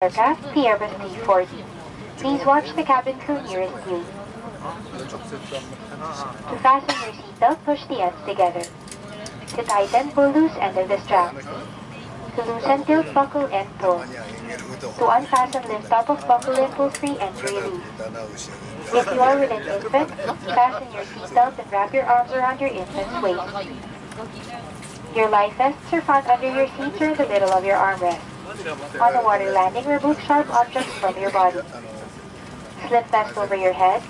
aircraft, the Airbus A340. Please watch the cabin crew nearest you. To fasten your seatbelt, push the ends together. To tighten, pull loose end of the strap. To loosen, tilt buckle and pull. To unfasten, lift top of buckle and pull free and release. If you are with an infant, fasten your seatbelt and wrap your arms around your infant's waist. Your life vests are found under your seats or in the middle of your armrest. On a water landing, remove sharp objects from your body. Slip vest over your head.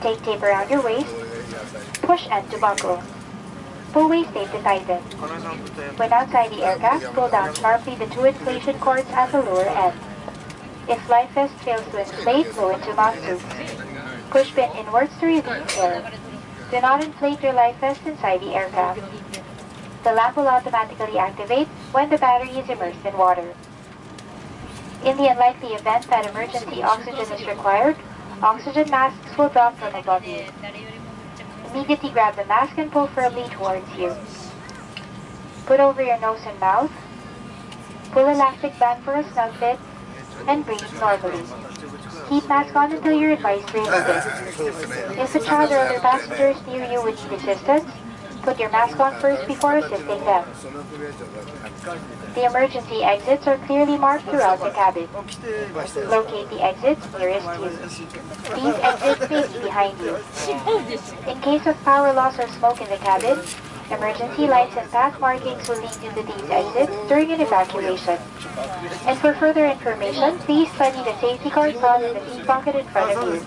Take tape around your waist. Push end to buckle. Pull waist tape to tighten. When outside the aircraft, pull down sharply the two inflation cords at the lower end. If life vest fails to inflate, go into mouth. Push pin inwards to release air. Do not inflate your life vest inside the aircraft. The lamp will automatically activate when the battery is immersed in water. In the unlikely event that emergency oxygen is required, oxygen masks will drop from above you. Immediately grab the mask and pull firmly towards you. Put over your nose and mouth. Pull elastic band for a snug fit and breathe normally. Keep mask on until your advice it. If a child or other passengers near you would need assistance, Put your mask on first before assisting them. The emergency exits are clearly marked throughout the cabin. Locate the exits nearest you. These exits may be behind you. In case of power loss or smoke in the cabin, Emergency lights and path markings will lead you to these exits during an evacuation. And for further information, please study the safety card found in the seat pocket in front of you.